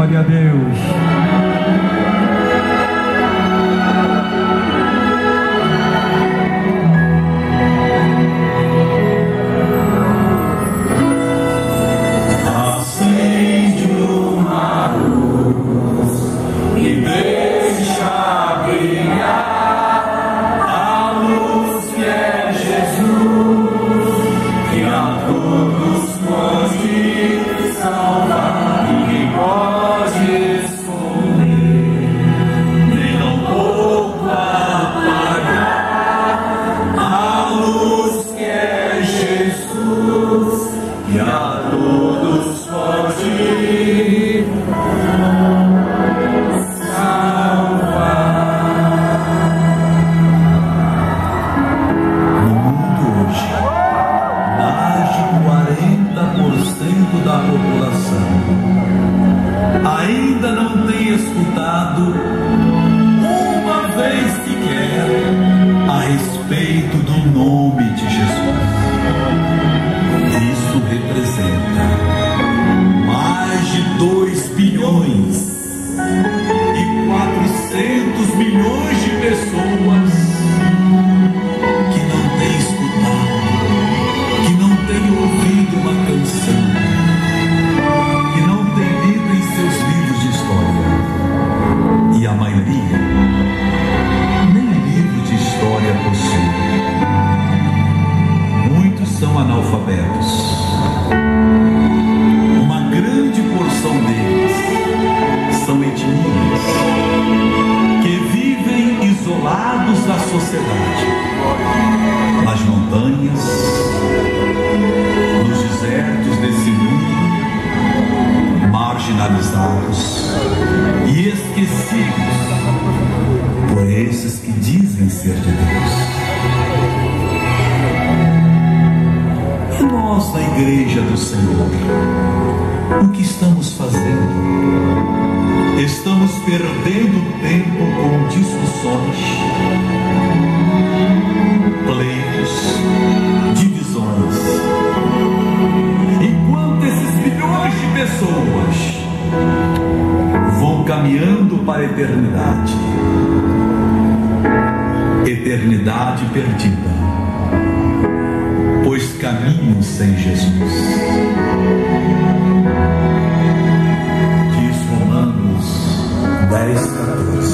Glória a Deus. Da população ainda não tem escutado uma vez sequer a respeito do nome de Jesus. Isso representa mais de 2 bilhões e 400 milhões de pessoas analfabetos. Uma grande porção deles são etnias que vivem isolados da sociedade, nas montanhas, nos desertos desse mundo, marginalizados e esquecidos por esses que dizem ser de Deus. Nós, na igreja do Senhor, o que estamos fazendo? Estamos perdendo tempo com discussões, pleitos, divisões. Enquanto esses milhões de pessoas vão caminhando para a eternidade, eternidade perdida, pois caminham sem Jesus. Diz Romanos 10, 14.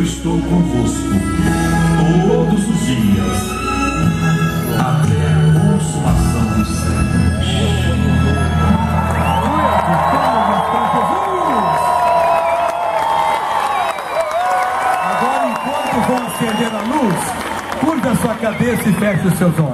Eu estou convosco todos os dias até a consumação dos séculos. Agora, enquanto vão acender a luz, curva sua cabeça e feche os seus olhos.